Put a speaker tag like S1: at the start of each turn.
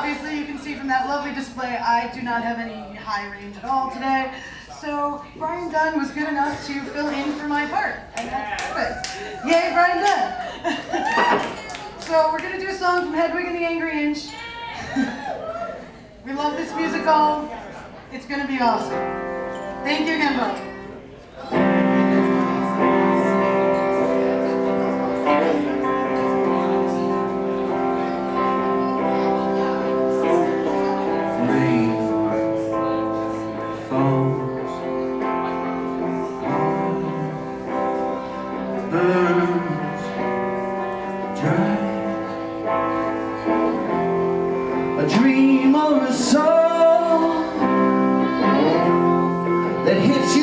S1: obviously you can see from that lovely display, I do not have any high range at all today. So Bryan Dunn was good enough to fill in for my part. And that's perfect. Yay, Bryan Dunn. so we're gonna do a song from Hedwig and the Angry Inch. we love this musical. It's gonna be awesome. Thank you again, Bryan.
S2: A dream or a song that hits you